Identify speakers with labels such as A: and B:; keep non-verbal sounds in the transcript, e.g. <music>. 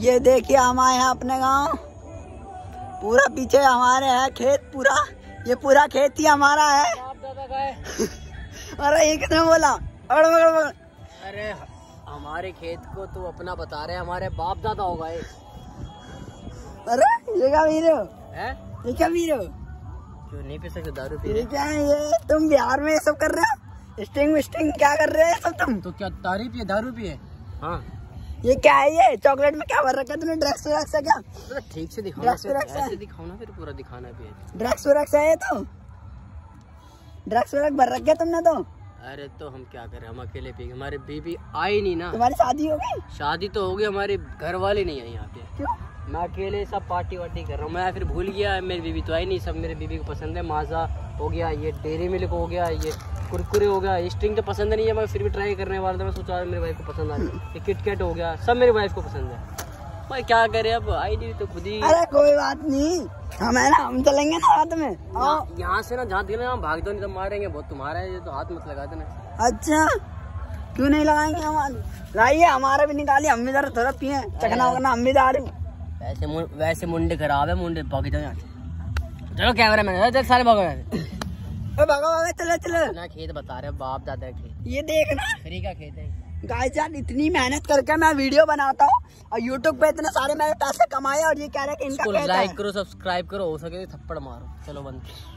A: ये देखिए हम आए हैं अपने गाँव। पूरा पीछे हमारे है खेत पूरा। ये पूरा खेत ही हमारा है। <laughs> अरे ये किसने बोला अड़ बड़ बड़
B: अरे हमारे खेत को तू अपना बता रहे हमारे बाप दादा होगा ये
A: अरे ये क्या पी रहे हो? ये क्या पी रहे हो?
B: क्यों नहीं पी सकते दारू पी रहे?
A: क्या है ये? तुम बिहार में ये सब कर रहे हो? स्टिंग विस्टिंग क्या कर रहे हो सब तुम?
B: तो क्या दारू पिए दारू पिए? हाँ।
A: ये क्या है ये? चॉकलेट में क्या भर रखा है तूने? ड्रग्स व्रग्स है क्या
B: ठीक से दिखाओ
A: ड्रग्स व्रग्स है?
B: दिखाओ ना फिर पूरा दिखाना भी है।
A: ड्रग्स व्रग्स है ये तो। ड्रग्स व्रग्स भर रखे तुमने तो।
B: अरे तो हम क्या करें हम अकेले पी हमारी बीबी आई नहीं ना।
A: तुम्हारी शादी हो गई?
B: शादी तो हो गई हमारे घर वाले नहीं आई यहाँ पे।
A: क्यों?
B: मैं अकेले सब पार्टी वार्टी कर रहा हूँ। मैं फिर भूल गया मेरी बीबी तो आई नहीं सब मेरे बीबी को पसंद है। माजा हो गया ये डेरी मिल्क हो गया ये कुरकुरे हो गया स्ट्रिंग तो पसंद नहीं है मैं फिर भी ट्राई करने वाला था मैं सोचा मेरी वाइफ को पसंद आ जाए ये किटकैट हो गया सब मेरी वाइफ को पसंद है। मैं क्या करे अब? आई नहीं तो खुद ही
A: अरे कोई बात नहीं। हम है ना हम चलेंगे ना हाथ में।
B: यहाँ- से ना जहाँ दिखे ना भाग दो नहीं तो मारेंगे बहुत तुम्हारा है ये तो हाथ मत लगा देना।
A: अच्छा क्यों नहीं लगाएँगे हम लाइए हमारा भी निकालिए हम भी जरा थोड़ा पिए चखना वगना हम भी जा रहे
B: वैसे मुंडे खराब है मुंडे भाग जाओ यहाँ से। चलो कैमरा मैन सारे भागो यहाँ से।
A: ओ भागो भागो चलो चलो।
B: खेत बता रहे बाप दादा खेत।
A: ये देखना।
B: फ्री का खेत है।
A: गाय यार इतनी मेहनत करके मैं वीडियो बनाता हूँ और यूट्यूब पे इतने सारे मैंने पैसे कमाए और ये कह रहे हैं कि इनका
B: लाइक करो सब्सक्राइब करो हो सके तो थप्पड़ मारो। चलो बंद